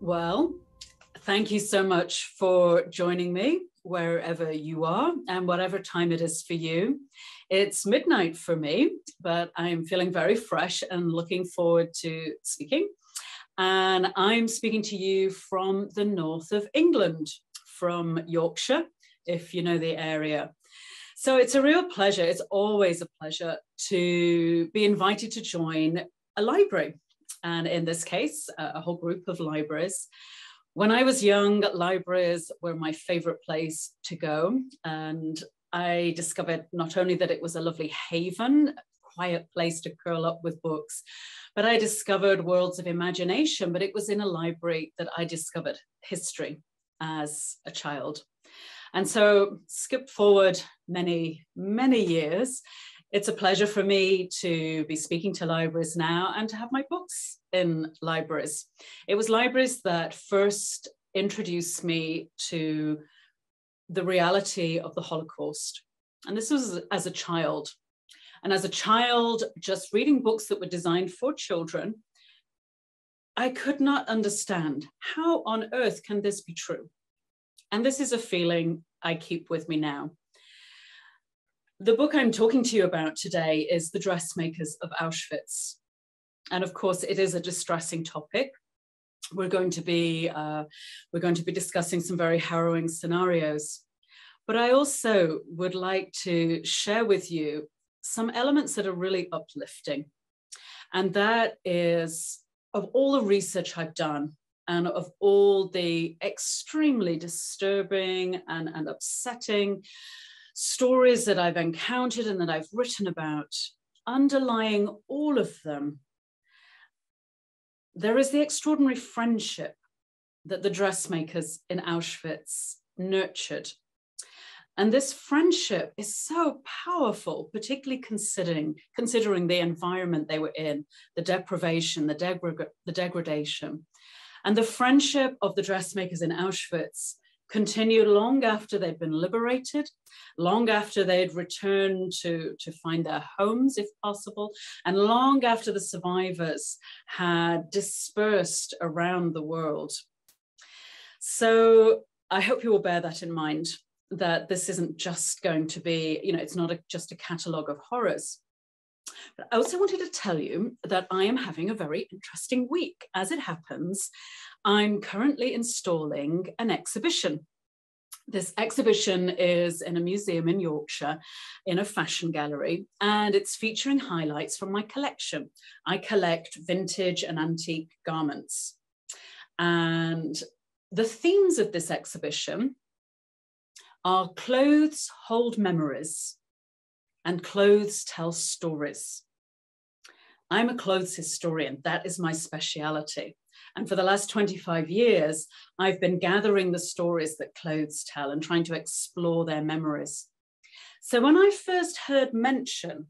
Well, thank you so much for joining me wherever you are and whatever time it is for you. It's midnight for me, but I'm feeling very fresh and looking forward to speaking. And I'm speaking to you from the north of England, from Yorkshire, if you know the area. So it's a real pleasure. It's always a pleasure to be invited to join a library. And in this case, a whole group of libraries. When I was young, libraries were my favorite place to go. And I discovered not only that it was a lovely haven, a quiet place to curl up with books, but I discovered worlds of imagination. But it was in a library that I discovered history as a child. And so, skip forward many, many years. It's a pleasure for me to be speaking to libraries now and to have my books in libraries. It was libraries that first introduced me to the reality of the Holocaust. And this was as a child. And as a child, just reading books that were designed for children, I could not understand how on earth can this be true? And this is a feeling I keep with me now. The book I'm talking to you about today is The Dressmakers of Auschwitz. And of course, it is a distressing topic we're going to be uh, we're going to be discussing some very harrowing scenarios but i also would like to share with you some elements that are really uplifting and that is of all the research i've done and of all the extremely disturbing and, and upsetting stories that i've encountered and that i've written about underlying all of them there is the extraordinary friendship that the dressmakers in Auschwitz nurtured. And this friendship is so powerful, particularly considering, considering the environment they were in, the deprivation, the, degra- the degradation. And the friendship of the dressmakers in Auschwitz continued long after they'd been liberated, long after they'd returned to, to find their homes, if possible, and long after the survivors had dispersed around the world. So I hope you will bear that in mind that this isn't just going to be, you know, it's not a, just a catalogue of horrors. But I also wanted to tell you that I am having a very interesting week. As it happens, I'm currently installing an exhibition. This exhibition is in a museum in Yorkshire in a fashion gallery, and it's featuring highlights from my collection. I collect vintage and antique garments. And the themes of this exhibition are clothes hold memories and clothes tell stories. I'm a clothes historian, that is my speciality. And for the last 25 years, I've been gathering the stories that clothes tell and trying to explore their memories. So when I first heard mention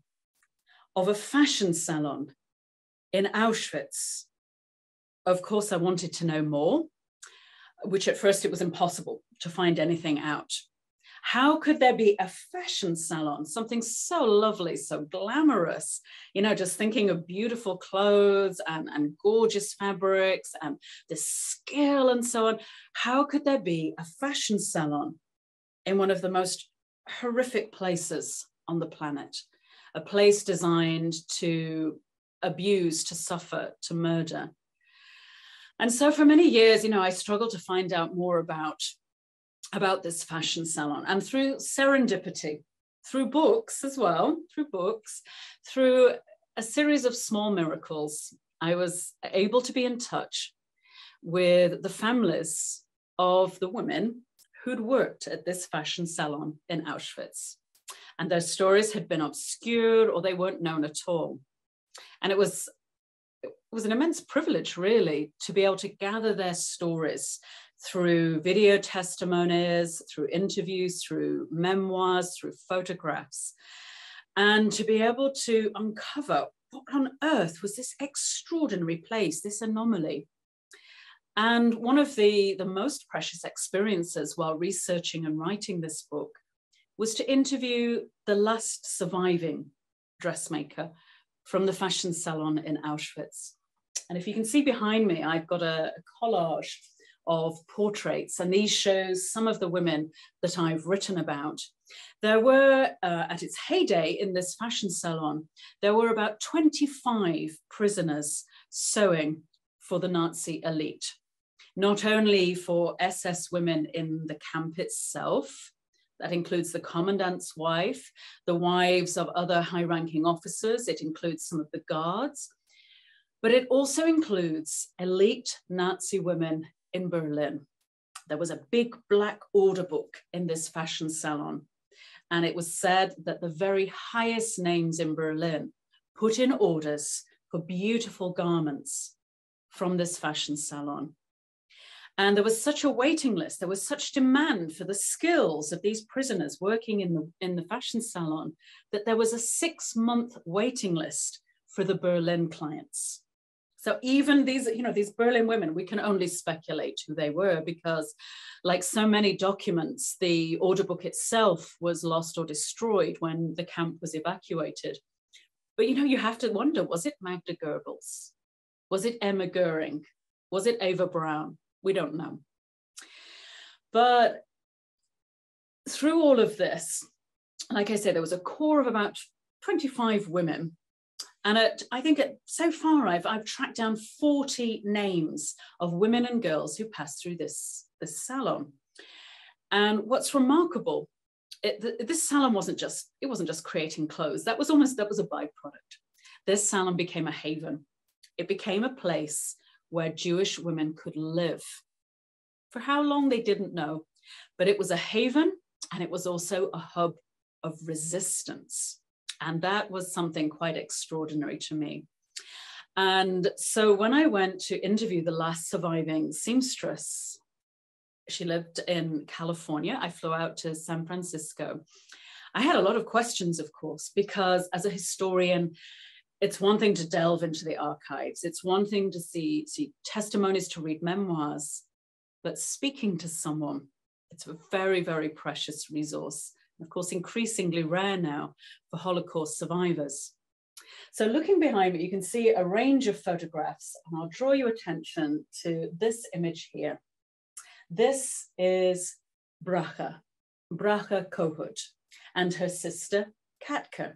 of a fashion salon in Auschwitz, of course, I wanted to know more, which at first it was impossible to find anything out. How could there be a fashion salon, something so lovely, so glamorous? You know, just thinking of beautiful clothes and, and gorgeous fabrics and the skill and so on. How could there be a fashion salon in one of the most horrific places on the planet? A place designed to abuse, to suffer, to murder. And so for many years, you know, I struggled to find out more about about this fashion salon. And through serendipity, through books as well, through books, through a series of small miracles, I was able to be in touch with the families of the women who'd worked at this fashion salon in Auschwitz. And their stories had been obscured or they weren't known at all. And it was it was an immense privilege, really, to be able to gather their stories through video testimonies, through interviews, through memoirs, through photographs, and to be able to uncover what on earth was this extraordinary place, this anomaly. And one of the, the most precious experiences while researching and writing this book was to interview the last surviving dressmaker from the fashion salon in Auschwitz. And if you can see behind me, I've got a, a collage of portraits, and these shows some of the women that I've written about. There were, uh, at its heyday in this fashion salon, there were about 25 prisoners sewing for the Nazi elite, not only for SS women in the camp itself, that includes the commandant's wife, the wives of other high ranking officers, it includes some of the guards, but it also includes elite Nazi women in Berlin. There was a big black order book in this fashion salon, and it was said that the very highest names in Berlin put in orders for beautiful garments from this fashion salon. And there was such a waiting list, there was such demand for the skills of these prisoners working in the, in the fashion salon that there was a six month waiting list for the Berlin clients. So even these, you know, these Berlin women, we can only speculate who they were because like so many documents, the order book itself was lost or destroyed when the camp was evacuated. But, you know, you have to wonder, was it Magda Goebbels? Was it Emma Goering? Was it Eva Braun? We don't know. But through all of this, like I said, there was a core of about 25 women and at, I think at, so far I've, I've tracked down 40 names of women and girls who passed through this, this salon. And what's remarkable, it, this salon wasn't just, it wasn't just creating clothes. That was almost, that was a byproduct. This salon became a haven. It became a place where Jewish women could live. For how long they didn't know, but it was a haven and it was also a hub of resistance. And that was something quite extraordinary to me. And so when I went to interview the last surviving seamstress, she lived in California. I flew out to San Francisco. I had a lot of questions, of course, because as a historian, it's one thing to delve into the archives, it's one thing to see, see testimonies, to read memoirs, but speaking to someone, it's a very, very precious resource of course, increasingly rare now for Holocaust survivors. So looking behind me, you can see a range of photographs, and I'll draw your attention to this image here. This is Bracha, Bracha Kohut, and her sister, Katka.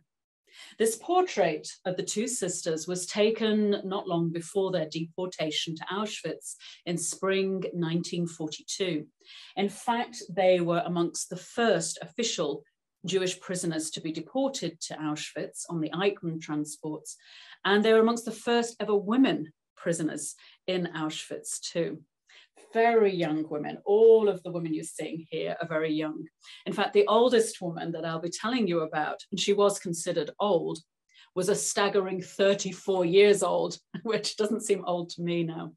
This portrait of the two sisters was taken not long before their deportation to Auschwitz in spring 1942. In fact, they were amongst the first official Jewish prisoners to be deported to Auschwitz on the Eichmann transports, and they were amongst the first ever women prisoners in Auschwitz too very young women. All of the women you're seeing here are very young. In fact, the oldest woman that I'll be telling you about, and she was considered old, was a staggering 34 years old, which doesn't seem old to me now.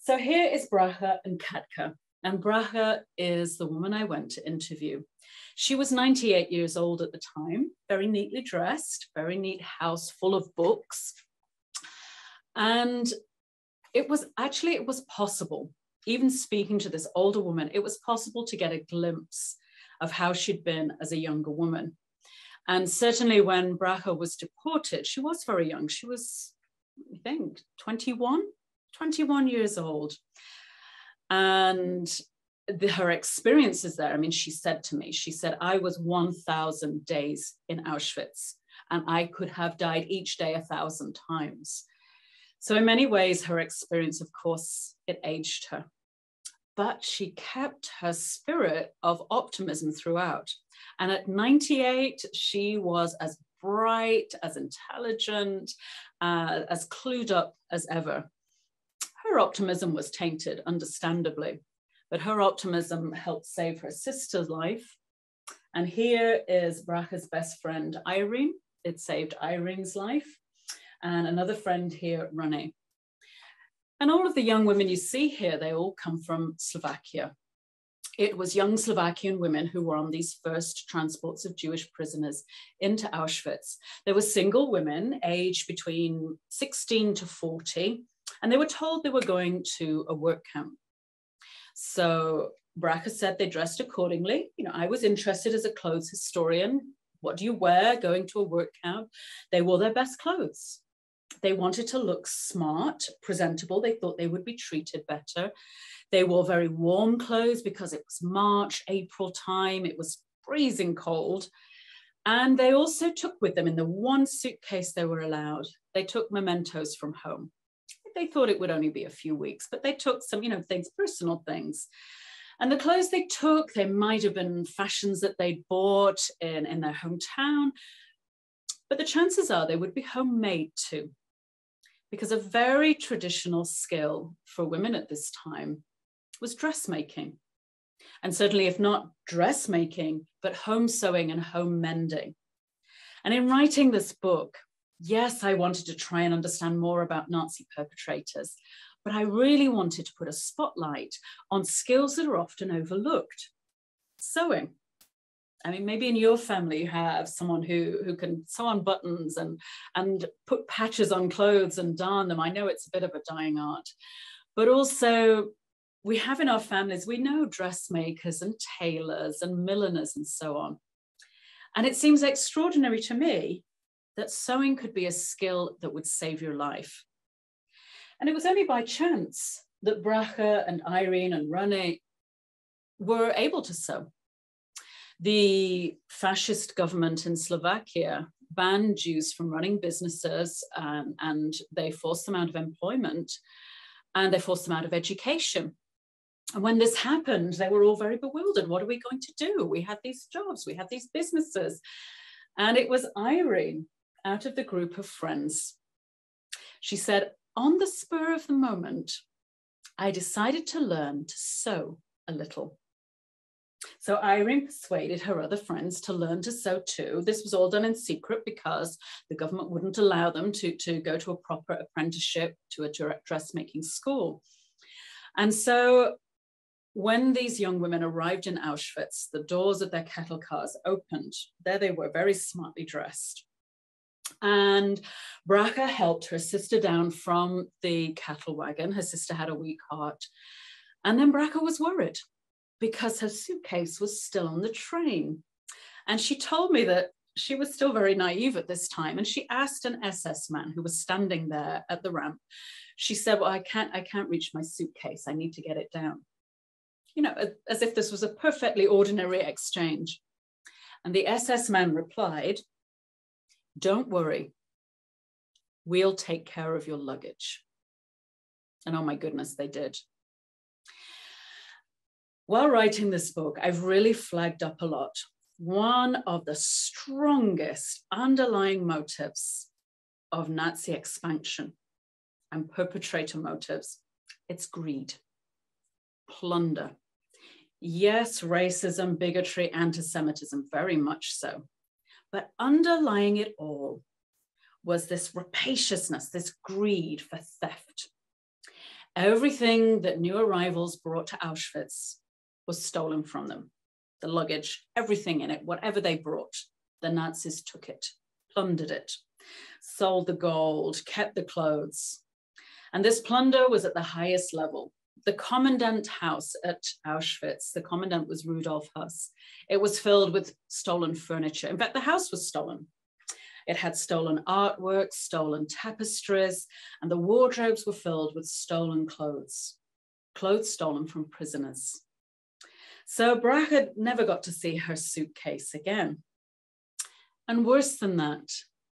So here is Bracha and Katka. And Bracha is the woman I went to interview. She was 98 years old at the time, very neatly dressed, very neat house full of books. And it was actually, it was possible even speaking to this older woman, it was possible to get a glimpse of how she'd been as a younger woman. And certainly when Bracha was deported, she was very young. She was, I think, 21, 21 years old. And the, her experiences there, I mean, she said to me, she said, I was 1,000 days in Auschwitz and I could have died each day a thousand times. So in many ways, her experience, of course, it aged her. But she kept her spirit of optimism throughout. And at 98, she was as bright, as intelligent, uh, as clued up as ever. Her optimism was tainted, understandably, but her optimism helped save her sister's life. And here is Bracha's best friend, Irene. It saved Irene's life and another friend here, Rene. And all of the young women you see here, they all come from Slovakia. It was young Slovakian women who were on these first transports of Jewish prisoners into Auschwitz. They were single women aged between 16 to 40, and they were told they were going to a work camp. So Bracha said they dressed accordingly. You know, I was interested as a clothes historian What do you wear going to a work camp? They wore their best clothes. They wanted to look smart, presentable. They thought they would be treated better. They wore very warm clothes because it was March, April time. It was freezing cold. And they also took with them in the one suitcase they were allowed, they took mementos from home. They thought it would only be a few weeks, but they took some, you know, things, personal things. And the clothes they took, they might have been fashions that they'd bought in, in their hometown, but the chances are they would be homemade too. Because a very traditional skill for women at this time was dressmaking. And certainly, if not dressmaking, but home sewing and home mending. And in writing this book, yes, I wanted to try and understand more about Nazi perpetrators, but I really wanted to put a spotlight on skills that are often overlooked. Sewing. I mean, maybe in your family you have someone who, who can sew on buttons and, and put patches on clothes and darn them. I know it's a bit of a dying art, but also we have in our families, we know dressmakers and tailors and milliners and so on. And it seems extraordinary to me that sewing could be a skill that would save your life. And it was only by chance that Bracha and Irene and Rene were able to sew. The fascist government in Slovakia banned Jews from running businesses um, and they forced them out of employment and they forced them out of education. And when this happened, they were all very bewildered. What are we going to do? We had these jobs, we had these businesses. And it was Irene out of the group of friends. She said, On the spur of the moment, I decided to learn to sew a little. So Irene persuaded her other friends to learn to sew too. This was all done in secret because the government wouldn't allow them to, to go to a proper apprenticeship to a dressmaking school. And so when these young women arrived in Auschwitz, the doors of their cattle cars opened. There they were, very smartly dressed. And Bracha helped her sister down from the cattle wagon. Her sister had a weak heart. And then Bracha was worried because her suitcase was still on the train. And she told me that she was still very naive at this time. And she asked an SS man who was standing there at the ramp. She said, Well, I can't, I can't reach my suitcase. I need to get it down. You know, as if this was a perfectly ordinary exchange. And the SS man replied, don't worry, we'll take care of your luggage. And oh my goodness, they did. While writing this book, I've really flagged up a lot. One of the strongest underlying motives of Nazi expansion and perpetrator motives, it's greed, plunder. Yes, racism, bigotry, anti-Semitism, very much so. But underlying it all was this rapaciousness, this greed for theft. Everything that new arrivals brought to Auschwitz was stolen from them. The luggage, everything in it, whatever they brought, the Nazis took it, plundered it, sold the gold, kept the clothes. And this plunder was at the highest level the commandant house at Auschwitz, the commandant was Rudolf Höss. It was filled with stolen furniture. In fact, the house was stolen. It had stolen artwork, stolen tapestries, and the wardrobes were filled with stolen clothes, clothes stolen from prisoners. So Bracha never got to see her suitcase again. And worse than that,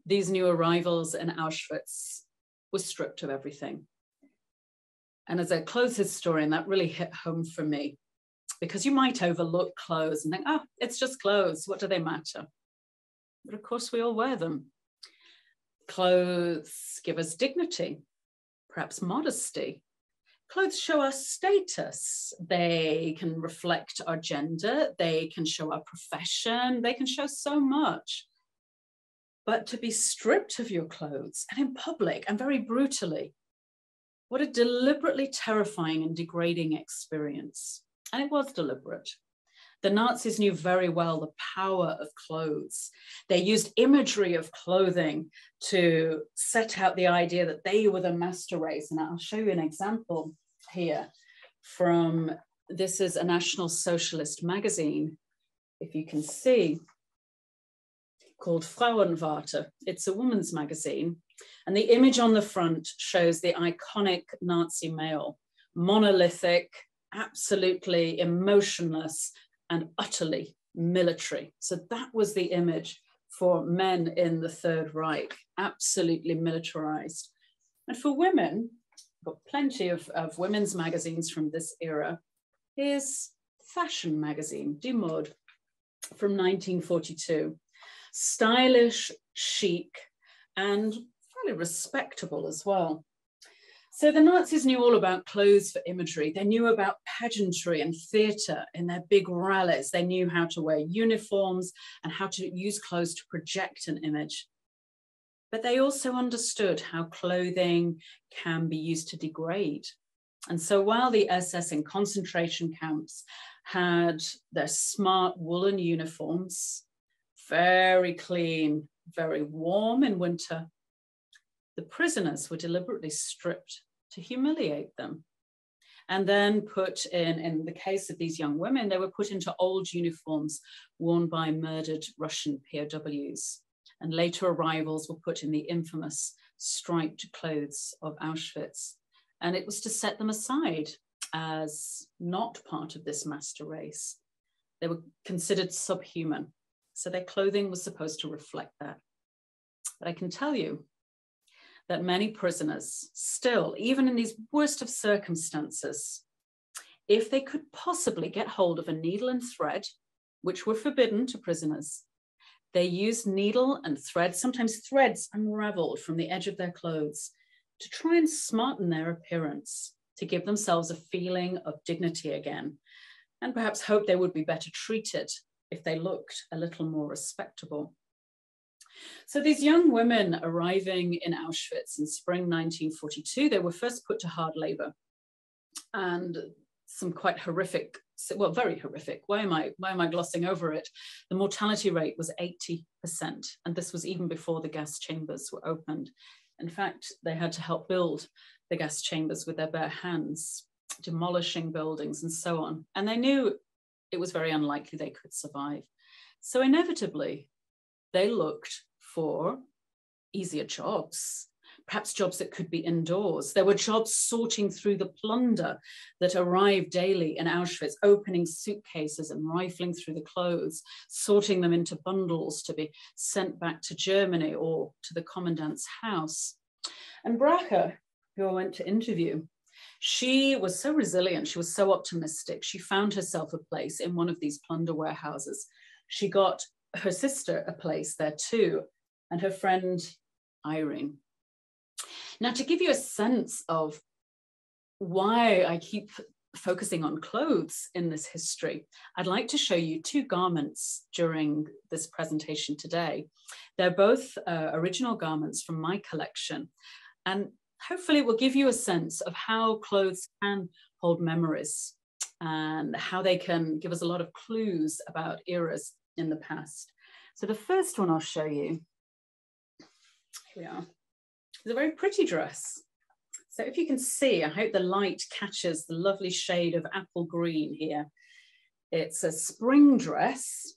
these new arrivals in Auschwitz were stripped of everything. And as I close his story, and that really hit home for me, because you might overlook clothes and think, oh, it's just clothes. What do they matter? But of course, we all wear them. Clothes give us dignity, perhaps modesty. Clothes show our status. They can reflect our gender. They can show our profession. They can show so much. But to be stripped of your clothes and in public and very brutally, what a deliberately terrifying and degrading experience. And it was deliberate. The Nazis knew very well the power of clothes. They used imagery of clothing to set out the idea that they were the master race. And I'll show you an example here from this is a National Socialist magazine, if you can see. called Frauenwarte. It's a woman's magazine. And the image on the front shows the iconic Nazi male, monolithic, absolutely emotionless, and utterly military. So that was the image for men in the Third Reich, absolutely militarized. And for women, got plenty of, of women's magazines from this era. Here's fashion magazine, Du Mode, from 1942. Stylish, chic, and fairly respectable as well. So the Nazis knew all about clothes for imagery. They knew about pageantry and theatre in their big rallies. They knew how to wear uniforms and how to use clothes to project an image. But they also understood how clothing can be used to degrade. And so while the SS in concentration camps had their smart woolen uniforms, very clean, very warm in winter, the prisoners were deliberately stripped to humiliate them. And then put in, in the case of these young women, they were put into old uniforms worn by murdered Russian POWs. And later arrivals were put in the infamous striped clothes of Auschwitz. And it was to set them aside as not part of this master race. They were considered subhuman. So their clothing was supposed to reflect that. But I can tell you that many prisoners still, even in these worst of circumstances, if they could possibly get hold of a needle and thread, which were forbidden to prisoners, they used needle and thread, sometimes threads unraveled from the edge of their clothes, to try and smarten their appearance, to give themselves a feeling of dignity again, and perhaps hope they would be better treated if they looked a little more respectable. So these young women arriving in Auschwitz in spring 1942, they were first put to hard labor and some quite horrific, well, very horrific. Why am I, why am I glossing over it? The mortality rate was 80%. And this was even before the gas chambers were opened. In fact, they had to help build the gas chambers with their bare hands, demolishing buildings and so on. And they knew it was very unlikely they could survive. So inevitably, they looked for easier jobs, perhaps jobs that could be indoors. There were jobs sorting through the plunder that arrived daily in Auschwitz, opening suitcases and rifling through the clothes, sorting them into bundles to be sent back to Germany or to the commandant's house. And Bracha, who I went to interview, she was so resilient, she was so optimistic. She found herself a place in one of these plunder warehouses. She got her sister a place there too, and her friend Irene. Now, to give you a sense of why I keep focusing on clothes in this history, I'd like to show you two garments during this presentation today. They're both uh, original garments from my collection, and hopefully it will give you a sense of how clothes can hold memories and how they can give us a lot of clues about eras in the past. So the first one I'll show you, we are, is a very pretty dress. So if you can see, I hope the light catches the lovely shade of apple green here. It's a spring dress,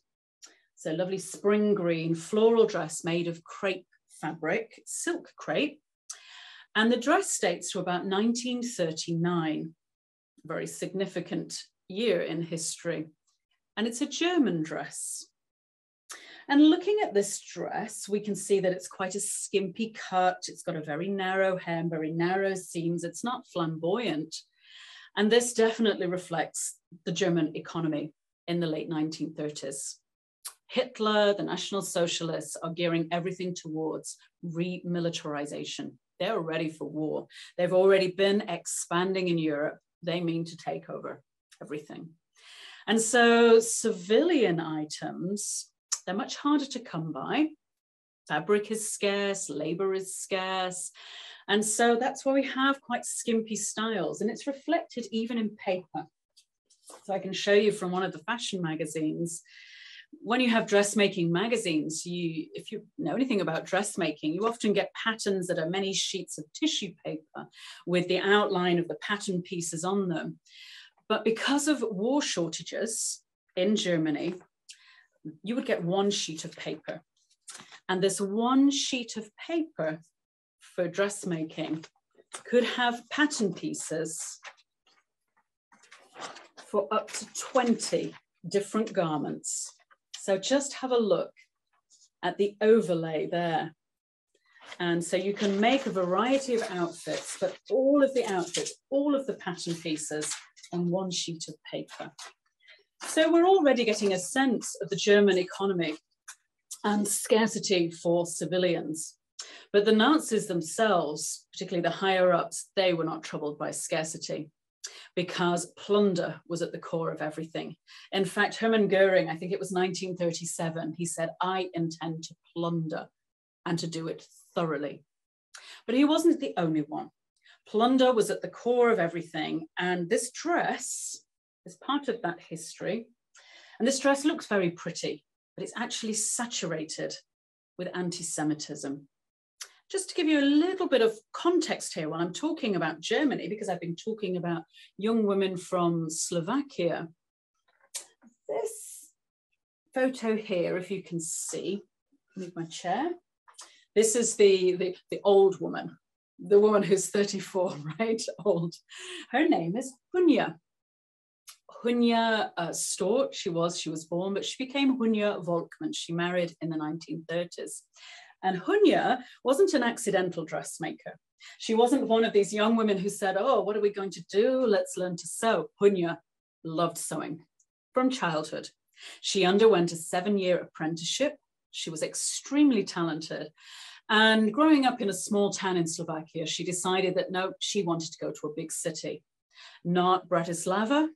so lovely spring green floral dress made of crepe fabric, silk crepe. And the dress dates to about 1939, very significant year in history. And it's a German dress. And looking at this dress, we can see that it's quite a skimpy cut. It's got a very narrow hem, very narrow seams. It's not flamboyant. And this definitely reflects the German economy in the late 1930s. Hitler, the National Socialists are gearing everything towards remilitarization. They're ready for war. They've already been expanding in Europe. They mean to take over everything. And so civilian items they're much harder to come by. Fabric is scarce, labor is scarce. And so that's why we have quite skimpy styles and it's reflected even in paper. So I can show you from one of the fashion magazines, when you have dressmaking magazines, you, if you know anything about dressmaking, you often get patterns that are many sheets of tissue paper with the outline of the pattern pieces on them. But because of war shortages in Germany, you would get one sheet of paper. And this one sheet of paper for dressmaking could have pattern pieces for up to 20 different garments. So just have a look at the overlay there. And so you can make a variety of outfits, but all of the outfits, all of the pattern pieces on one sheet of paper. So we're already getting a sense of the German economy and scarcity for civilians. But the Nazis themselves, particularly the higher ups, they were not troubled by scarcity because plunder was at the core of everything. In fact, Hermann Goering, I think it was 1937, he said, I intend to plunder and to do it thoroughly. But he wasn't the only one. Plunder was at the core of everything. And this dress is part of that history. And this dress looks very pretty, but it's actually saturated with anti Semitism. Just to give you a little bit of context here while I'm talking about Germany, because I've been talking about young women from Slovakia. This photo here, if you can see, move my chair. This is the, the, the old woman, the woman who's 34, right? Old. Her name is Hunya. Hunya uh, Storch, she was, she was born, but she became Hunya Volkmann. She married in the 1930s. And Hunya wasn't an accidental dressmaker. She wasn't one of these young women who said, Oh, what are we going to do? Let's learn to sew. Hunya loved sewing from childhood. She underwent a seven year apprenticeship. She was extremely talented. And growing up in a small town in Slovakia, she decided that no, she wanted to go to a big city, not Bratislava,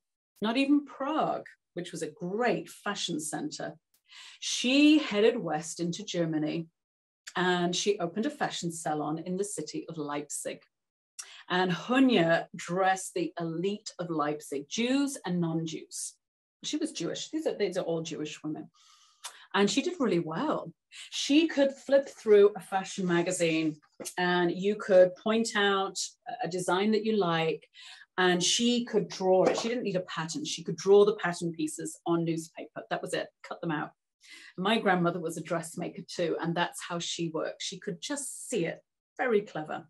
not even Prague, which was a great fashion center. She headed west into Germany and she opened a fashion salon in the city of Leipzig. And Hunya dressed the elite of Leipzig, Jews and non-Jews. She was Jewish. These are, these are all Jewish women. And she did really well. She could flip through a fashion magazine and you could point out a design that you like and she could draw it. She didn't need a pattern. She could draw the pattern pieces on newspaper. That was it, cut them out. My grandmother was a dressmaker too, and that's how she worked. She could just see it, very clever.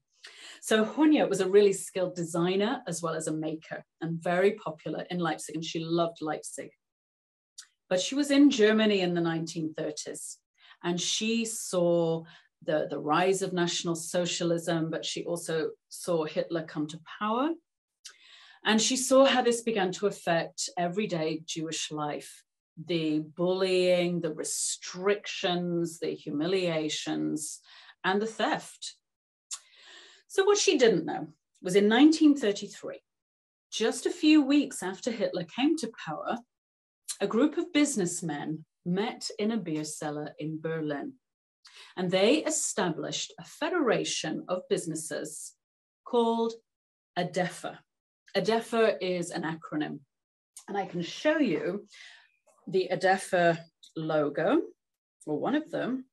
So Hunya was a really skilled designer as well as a maker and very popular in Leipzig, and she loved Leipzig. But she was in Germany in the 1930s, and she saw the, the rise of National Socialism, but she also saw Hitler come to power. And she saw how this began to affect everyday Jewish life the bullying, the restrictions, the humiliations, and the theft. So, what she didn't know was in 1933, just a few weeks after Hitler came to power, a group of businessmen met in a beer cellar in Berlin. And they established a federation of businesses called ADEFA. ADEFA is an acronym. And I can show you the ADEFA logo, or one of them.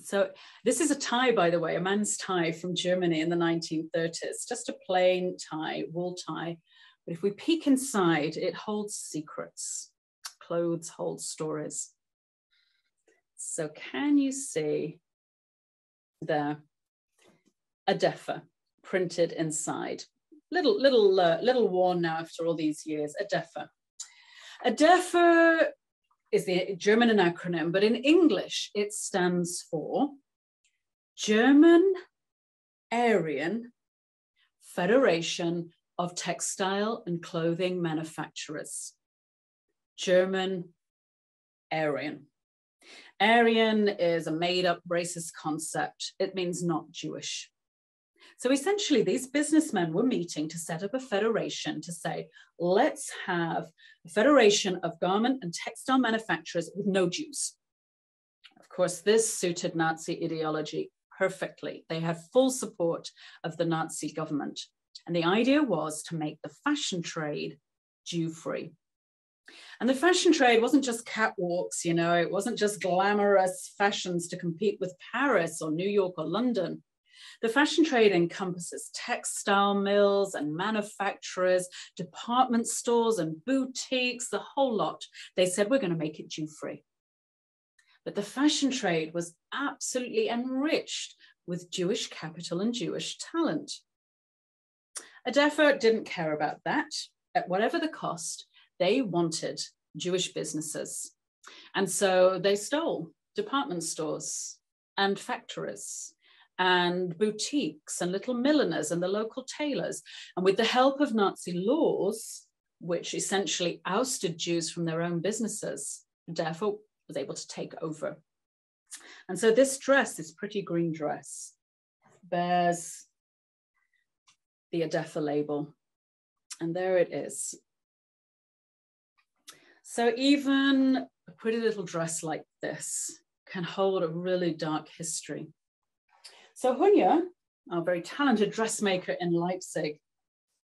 So this is a tie, by the way, a man's tie from Germany in the 1930s, just a plain tie, wool tie. But if we peek inside, it holds secrets. Clothes hold stories. So can you see there, ADEFA printed inside? Little, little, uh, little worn now after all these years, ADEFA. ADEFA is the German acronym, but in English it stands for German Aryan Federation of Textile and Clothing Manufacturers. German Aryan. Aryan is a made up racist concept. It means not Jewish. So essentially, these businessmen were meeting to set up a federation to say, let's have a federation of garment and textile manufacturers with no Jews. Of course, this suited Nazi ideology perfectly. They had full support of the Nazi government. And the idea was to make the fashion trade Jew free. And the fashion trade wasn't just catwalks, you know, it wasn't just glamorous fashions to compete with Paris or New York or London. The fashion trade encompasses textile mills and manufacturers, department stores and boutiques, the whole lot. They said, we're going to make it Jew free. But the fashion trade was absolutely enriched with Jewish capital and Jewish talent. ADEFA didn't care about that. At whatever the cost, they wanted Jewish businesses. And so they stole department stores and factories and boutiques and little milliners and the local tailors. And with the help of Nazi laws, which essentially ousted Jews from their own businesses, therefore was able to take over. And so this dress, this pretty green dress, bears the ADEFA label. And there it is. So even a pretty little dress like this can hold a really dark history. So Hunya, our very talented dressmaker in Leipzig,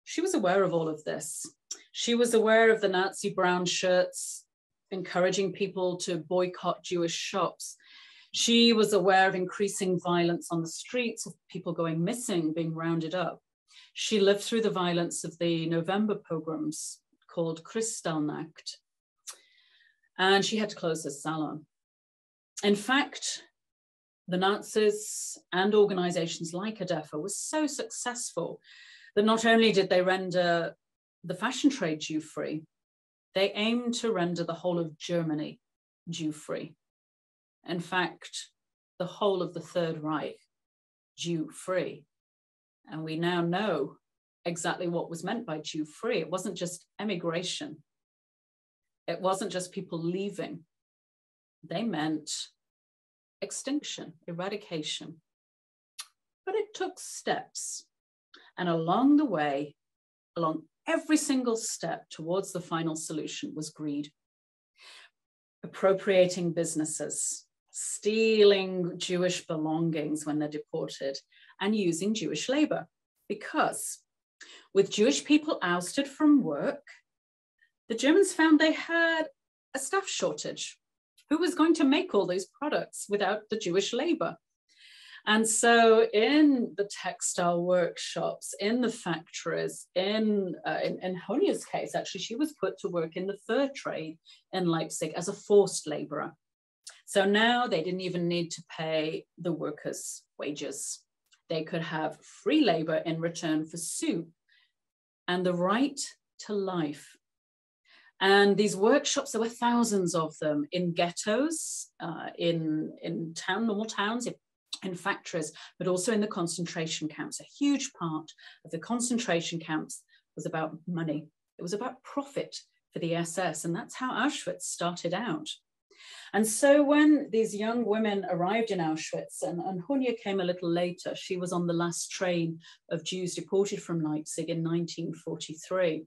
she was aware of all of this. She was aware of the Nazi brown shirts encouraging people to boycott Jewish shops. She was aware of increasing violence on the streets, of people going missing, being rounded up. She lived through the violence of the November pogroms called Kristallnacht. And she had to close her salon. In fact, the Nazis and organizations like ADEFA were so successful that not only did they render the fashion trade Jew free, they aimed to render the whole of Germany Jew free. In fact, the whole of the Third Reich Jew free. And we now know exactly what was meant by Jew free. It wasn't just emigration, it wasn't just people leaving, they meant extinction, eradication. But it took steps. And along the way, along every single step towards the final solution was greed. Appropriating businesses, stealing Jewish belongings when they're deported, and using Jewish labor. Because with Jewish people ousted from work, the Germans found they had a staff shortage. Who was going to make all these products without the Jewish labor? And so, in the textile workshops, in the factories, in, uh, in, in Hunya's case, actually, she was put to work in the fur trade in Leipzig as a forced laborer. So now they didn't even need to pay the workers' wages. They could have free labor in return for soup and the right to life. And these workshops, there were thousands of them in ghettos, uh, in, in town, normal towns, in, factories, but also in the concentration camps. A huge part of the concentration camps was about money. It was about profit for the SS. And that's how Auschwitz started out. And so when these young women arrived in Auschwitz, and, and Hunya came a little later, she was on the last train of Jews deported from Leipzig in 1943.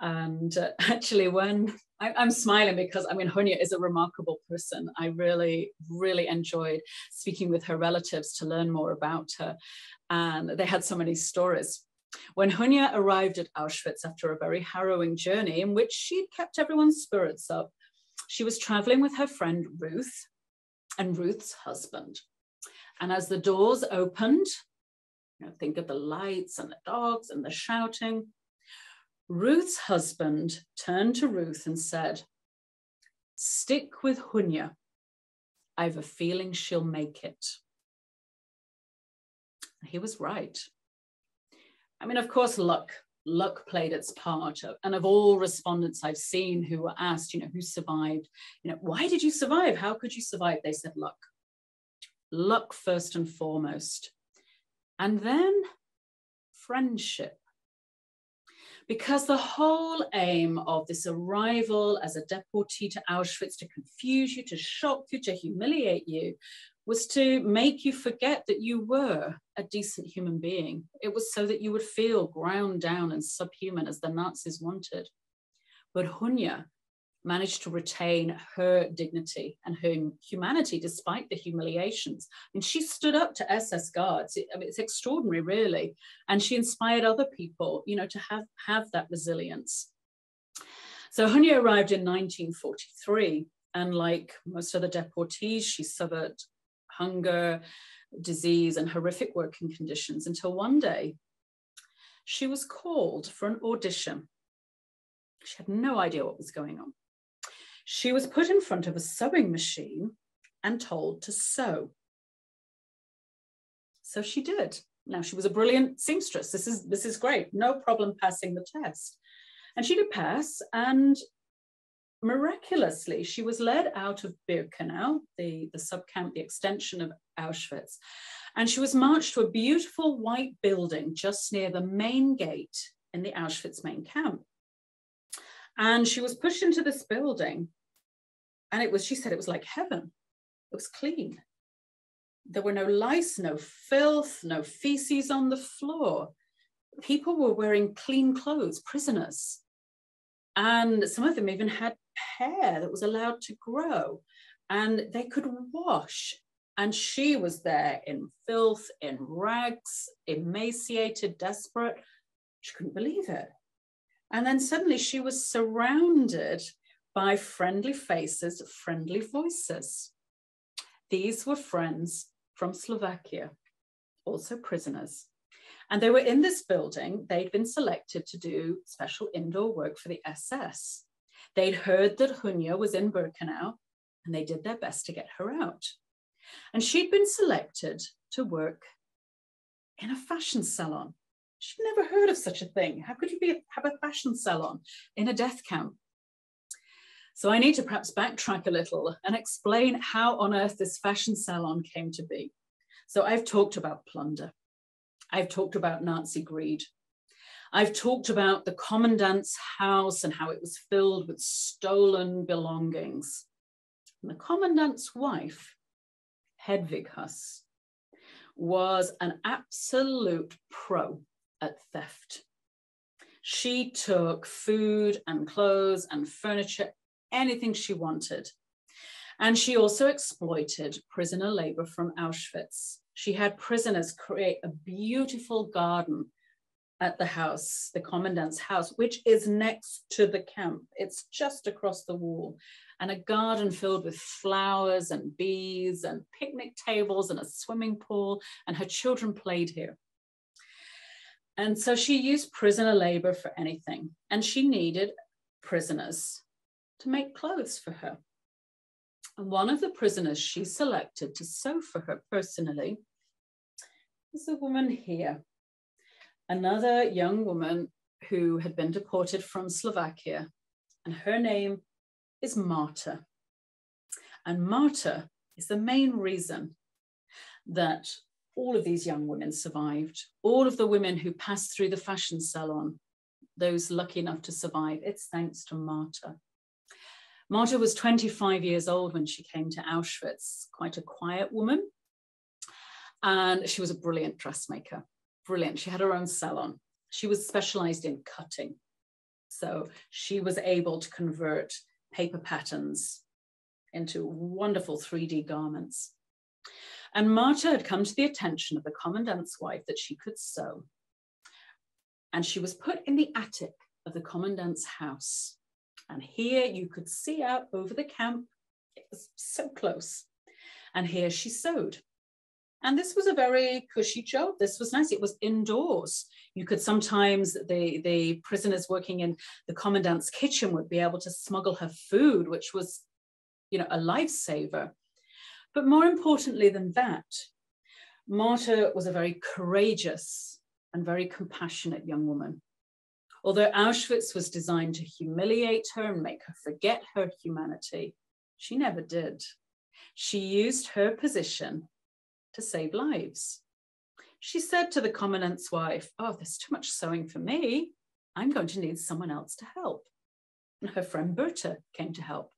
And uh, actually, when I, am smiling because I mean, Hunya is a remarkable person. I really, really enjoyed speaking with her relatives to learn more about her. And they had so many stories. When Hunya arrived at Auschwitz after a very harrowing journey in which she'd kept everyone's spirits up, she was traveling with her friend Ruth and Ruth's husband. And as the doors opened, you know, think of the lights and the dogs and the shouting, Ruth's husband turned to Ruth and said, Stick with Hunya. I have a feeling she'll make it. He was right. I mean, of course, luck luck played its part. And of all respondents I've seen who were asked, you know, who survived, you know, why did you survive? How could you survive? They said luck. Luck first and foremost. And then friendship. Because the whole aim of this arrival as a deportee to Auschwitz to confuse you, to shock you, to humiliate you, was to make you forget that you were a decent human being. It was so that you would feel ground down and subhuman as the Nazis wanted. But Hunya managed to retain her dignity and her humanity despite the humiliations. And she stood up to SS guards. It, I mean, it's extraordinary, really. And she inspired other people, you know, to have, have that resilience. So Hunya arrived in 1943. And like most other deportees, she suffered hunger, disease, and horrific working conditions until one day she was called for an audition. She had no idea what was going on. She was put in front of a sewing machine and told to sew. So she did. Now she was a brilliant seamstress. This is this is great. No problem passing the test. And she did pass, and miraculously, she was led out of Birkenau, the, the subcamp, the extension of Auschwitz, and she was marched to a beautiful white building just near the main gate in the Auschwitz main camp. And she was pushed into this building, and it was, she said, it was like heaven. It was clean. There were no lice, no filth, no feces on the floor. People were wearing clean clothes, prisoners. And some of them even had hair that was allowed to grow and they could wash. And she was there in filth, in rags, emaciated, desperate. She couldn't believe it. And then suddenly she was surrounded by friendly faces, friendly voices. These were friends from Slovakia, also prisoners. And they were in this building. They'd been selected to do special indoor work for the SS. They'd heard that Hunya was in Birkenau and they did their best to get her out. And she'd been selected to work in a fashion salon. She'd never heard of such a thing. How could you be, have a fashion salon in a death camp? So I need to perhaps backtrack a little and explain how on earth this fashion salon came to be. So I've talked about plunder. I've talked about Nazi greed. I've talked about the commandant's house and how it was filled with stolen belongings. And the commandant's wife, Hedwig Höss, was an absolute pro at theft. She took food and clothes and furniture, anything she wanted. And she also exploited prisoner labor from Auschwitz. She had prisoners create a beautiful garden at the house, the commandant's house, which is next to the camp. It's just across the wall, and a garden filled with flowers and bees and picnic tables and a swimming pool, and her children played here. And so she used prisoner labor for anything, and she needed prisoners to make clothes for her. And one of the prisoners she selected to sew for her personally is a woman here another young woman who had been deported from Slovakia, and her name is Marta. And Marta is the main reason that all of these young women survived, all of the women who passed through the fashion salon, those lucky enough to survive, it's thanks to Marta. Marta was 25 years old when she came to Auschwitz, quite a quiet woman. And she was a brilliant dressmaker brilliant. She had her own salon. She was specialized in cutting. So she was able to convert paper patterns into wonderful 3D garments. And Marta had come to the attention of the commandant's wife that she could sew. And she was put in the attic of the commandant's house. And here you could see out over the camp. It was so close. And here she sewed. And this was a very cushy job. This was nice. It was indoors. You could sometimes, the, the prisoners working in the commandant's kitchen would be able to smuggle her food, which was, you know, a lifesaver. But more importantly than that, Marta was a very courageous and very compassionate young woman. Although Auschwitz was designed to humiliate her and make her forget her humanity, she never did. She used her position to save lives. She said to the commandant's wife, Oh, there's too much sewing for me. I'm going to need someone else to help. And her friend Berta came to help.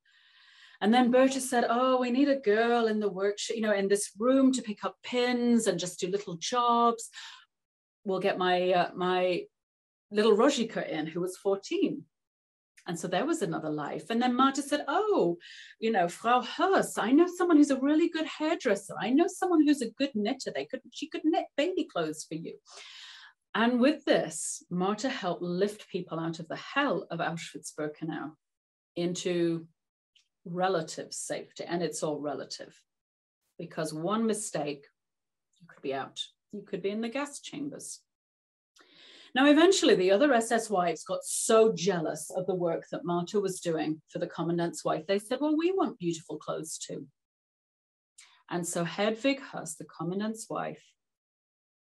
And then Berta said, Oh, we need a girl in the workshop, you know, in this room to pick up pins and just do little jobs. We'll get my uh, my little Rojika in, who was 14. And so there was another life. And then Marta said, Oh, you know, Frau Höss, I know someone who's a really good hairdresser. I know someone who's a good knitter. They could, she could knit baby clothes for you. And with this, Marta helped lift people out of the hell of Auschwitz-Birkenau into relative safety. And it's all relative because one mistake, you could be out. You could be in the gas chambers. Now, eventually, the other SS wives got so jealous of the work that Marta was doing for the commandant's wife, they said, Well, we want beautiful clothes too. And so Hedwig Höss, the commandant's wife,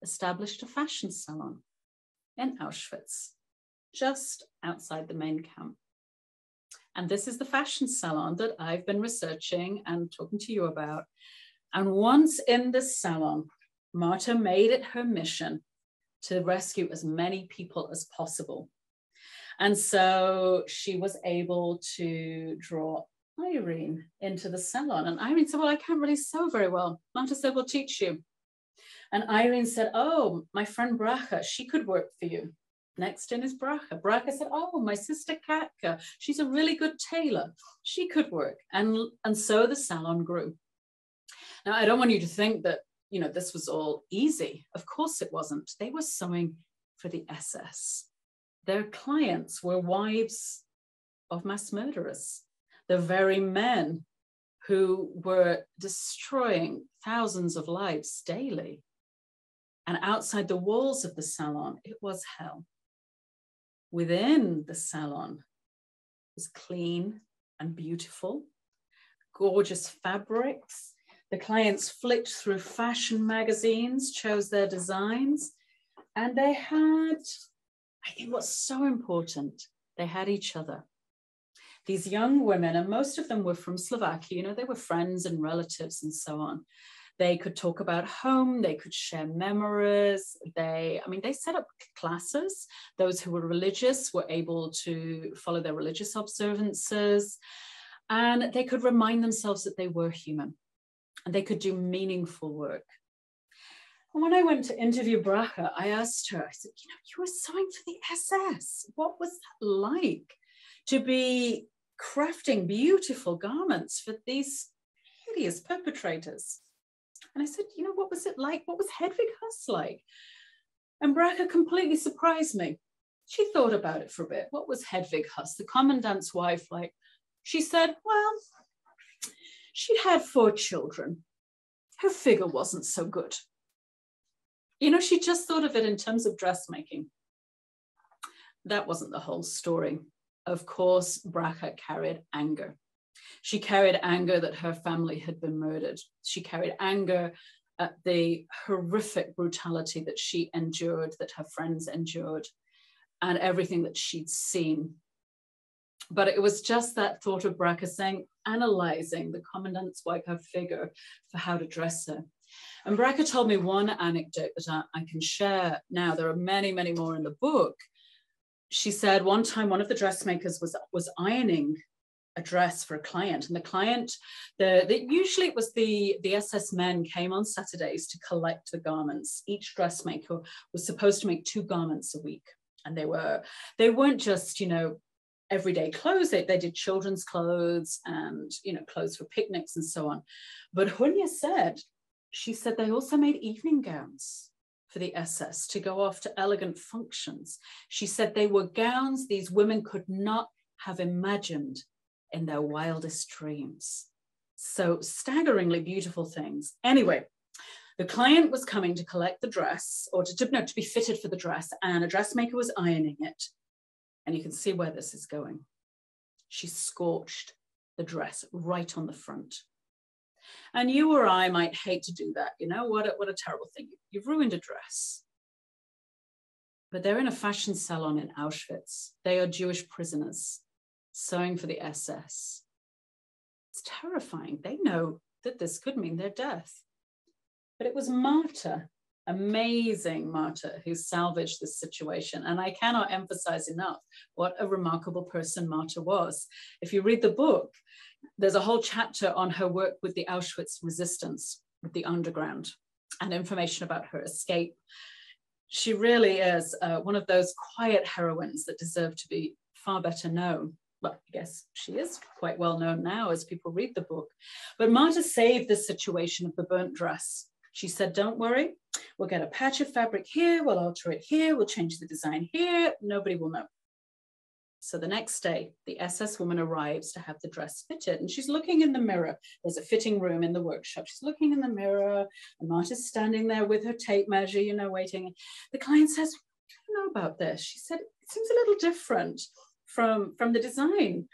established a fashion salon in Auschwitz, just outside the main camp. And this is the fashion salon that I've been researching and talking to you about. And once in this salon, Marta made it her mission to rescue as many people as possible. And so she was able to draw Irene into the salon. And Irene said, Well, I can't really sew very well. Marta said, We'll teach you. And Irene said, Oh, my friend Bracha, she could work for you. Next in is Bracha. Bracha said, Oh, my sister Katka, she's a really good tailor. She could work. And, and so the salon grew. Now, I don't want you to think that, you know, this was all easy. Of course it wasn't. They were sewing for the SS. Their clients were wives of mass murderers, the very men who were destroying thousands of lives daily. And outside the walls of the salon, it was hell. Within the salon was clean and beautiful, gorgeous fabrics. The clients flicked through fashion magazines, chose their designs, and they had, I think what's so important, they had each other. These young women, and most of them were from Slovakia, you know, they were friends and relatives and so on. They could talk about home, they could share memories. They, I mean, they set up classes. Those who were religious were able to follow their religious observances. And they could remind themselves that they were human and they could do meaningful work. And when I went to interview Bracha, I asked her, I said, you know, you were sewing for the SS. What was that like to be crafting beautiful garments for these hideous perpetrators? And I said, you know, what was it like? What was Hedwig Höss like? And Bracha completely surprised me. She thought about it for a bit. What was Hedwig Höss, the commandant's wife, like? She said, well, she'd had four children. Her figure wasn't so good. You know, she just thought of it in terms of dressmaking. That wasn't the whole story. Of course, Bracha carried anger. She carried anger that her family had been murdered. She carried anger at the horrific brutality that she endured, that her friends endured, and everything that she'd seen. But it was just that thought of Bracha saying, analyzing the commandant's wife, her figure, for how to dress her. And Bracha told me one anecdote that I, I can share now. There are many, many more in the book. She said one time one of the dressmakers was, was ironing a dress for a client. And the client the, the, usually it was the the ss men came on saturdays to collect the garments. Each dressmaker was supposed to make two garments a week. And they were they weren't just you know everyday clothes. They, they did children's clothes and you know clothes for picnics and so on. But hunya said she said they also made evening gowns for the ss to go off to elegant functions. She said they were gowns these women could not have imagined in their wildest dreams. So staggeringly beautiful things. Anyway, the client was coming to collect the dress or to, no, to be fitted for the dress, and a dressmaker was ironing it. And you can see where this is going. She scorched the dress right on the front. And you or I might hate to do that. You know, what a, what a terrible thing. You've ruined a dress. But they're in a fashion salon in Auschwitz. They are Jewish prisoners sewing for the SS. It's terrifying. They know that this could mean their death. But it was Marta, amazing Marta, who salvaged this situation. And I cannot emphasize enough what a remarkable person Marta was. If you read the book, there's a whole chapter on her work with the Auschwitz resistance, with the underground, and information about her escape. She really is uh, one of those quiet heroines that deserve to be far better known well, I guess she is quite well known now as people read the book. But Marta saved the situation of the burnt dress. She said, Don't worry, we'll get a patch of fabric here, we'll alter it here, we'll change the design here, nobody will know. So the next day, the SS woman arrives to have the dress fitted, and she's looking in the mirror. There's a fitting room in the workshop. She's looking in the mirror, and Marta's standing there with her tape measure, you know, waiting. The client says, I don't know about this. She said, it seems a little different from, from the design.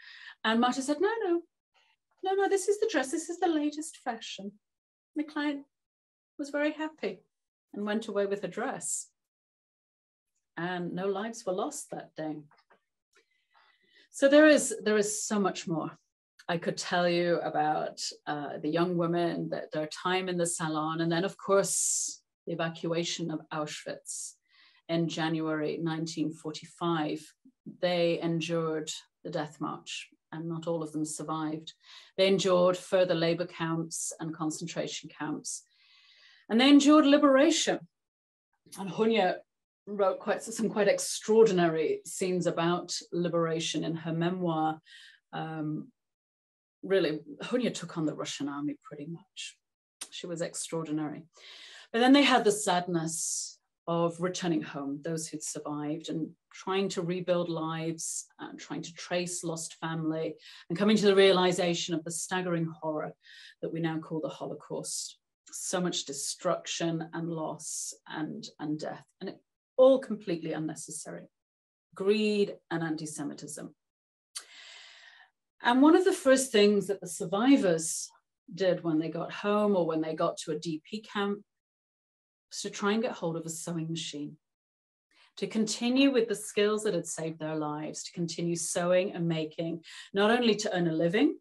And Marta said, no, no, no, no, this is the dress. This is the latest fashion. The client was very happy and went away with a dress. And no lives were lost that day. So there is, there is so much more. I could tell you about uh, the young women, that their time in the salon, and then, of course, the evacuation of Auschwitz in January 1945. They endured the death march, and not all of them survived. They endured further labor camps and concentration camps, and they endured liberation. And Hunya wrote quite some quite extraordinary scenes about liberation in her memoir. Um, really, Hunya took on the Russian army pretty much. She was extraordinary. But then they had the sadness of returning home, those who'd survived, and trying to rebuild lives, and trying to trace lost family, and coming to the realization of the staggering horror that we now call the Holocaust. So much destruction and loss and, and death, and it, all completely unnecessary. Greed and anti Semitism. And one of the first things that the survivors did when they got home or when they got to a DP camp was to try and get hold of a sewing machine, to continue with the skills that had saved their lives, to continue sewing and making, not only to earn a living,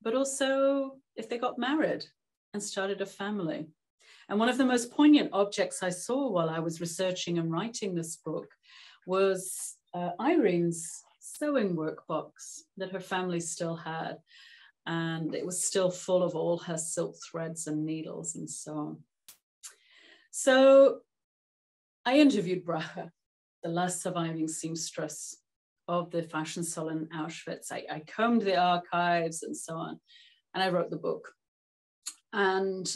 but also if they got married and started a family. And one of the most poignant objects I saw while I was researching and writing this book was uh, Irene's sewing workbox that her family still had. And it was still full of all her silk threads and needles and so on. So I interviewed Bracha, the last surviving seamstress of the fashion salon Auschwitz. I, I combed the archives and so on, and I wrote the book. And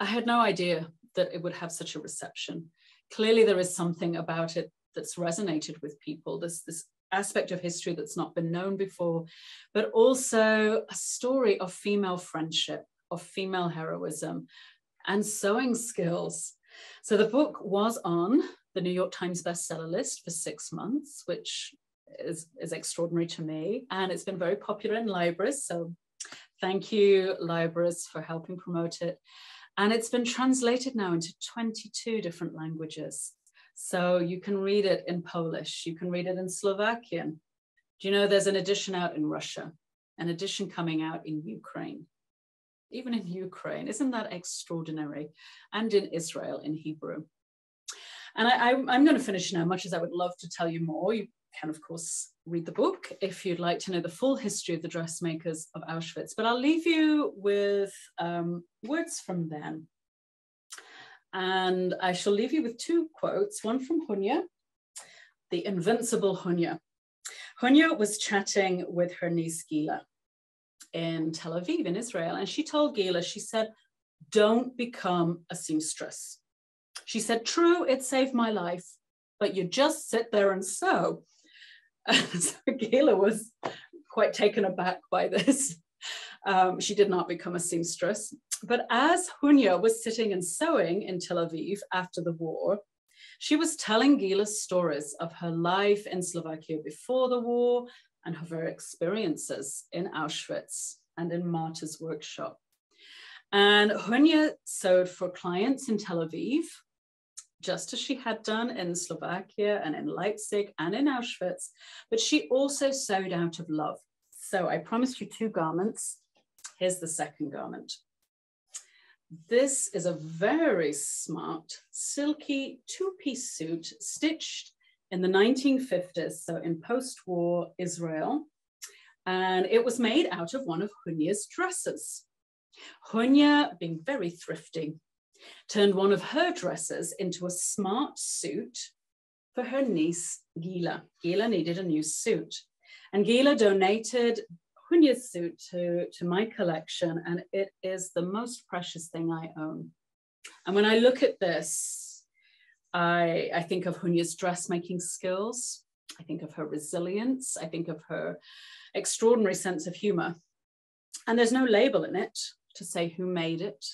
I had no idea that it would have such a reception. Clearly, there is something about it that's resonated with people. This, this aspect of history that's not been known before, but also a story of female friendship, of female heroism, and sewing skills. So the book was on the New York Times bestseller list for six months, which is, is extraordinary to me. And it's been very popular in libraries. So thank you, libraries, for helping promote it. And it's been translated now into 22 different languages. So you can read it in Polish, you can read it in Slovakian. Do you know there's an edition out in Russia, an edition coming out in Ukraine, even in Ukraine? Isn't that extraordinary? And in Israel in Hebrew. And I, am going to finish now, much as I would love to tell you more. You can, of course, read the book if you'd like to know the full history of the dressmakers of Auschwitz. But I'll leave you with um, words from them. And I shall leave you with two quotes, one from Hunya, the invincible Hunya. Hunya was chatting with her niece Gila in Tel Aviv in Israel. And she told Gila, she said, don't become a seamstress. She said, true, it saved my life, but you just sit there and sew. And so Gila was quite taken aback by this. Um, she did not become a seamstress. But as Hunya was sitting and sewing in Tel Aviv after the war, she was telling Gila stories of her life in Slovakia before the war and of her experiences in Auschwitz and in Marta's workshop. And Hunya sewed for clients in Tel Aviv, just as she had done in Slovakia and in Leipzig and in Auschwitz, but she also sewed out of love. So I promised you two garments. Here's the second garment. This is a very smart, silky two-piece suit stitched in the 1950s, so in post-war Israel. And it was made out of one of Hunya's dresses. Hunya, being very thrifty, turned one of her dresses into a smart suit for her niece, Gila. Gila needed a new suit. And Gila donated Hunya suit to, to my collection, and it is the most precious thing I own. And when I look at this, I, I think of Hunya's dressmaking skills. I think of her resilience. I think of her extraordinary sense of humor. And there's no label in it to say who made it.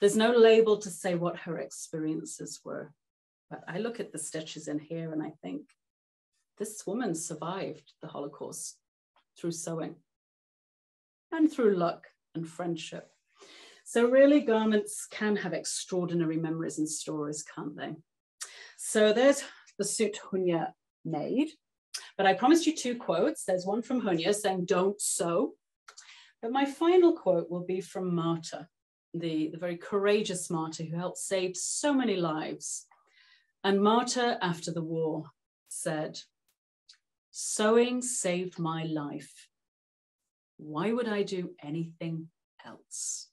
There's no label to say what her experiences were. But I look at the stitches in here and I think, this woman survived the Holocaust through sewing and through luck and friendship. So really garments can have extraordinary memories and stories, can't they? So there's the suit Hunya made. But I promised you two quotes. There's one from Hunya saying, don't sew. But my final quote will be from Marta, the, the very courageous Marta who helped save so many lives. And Marta, after the war, said, Sewing saved my life. Why would I do anything else?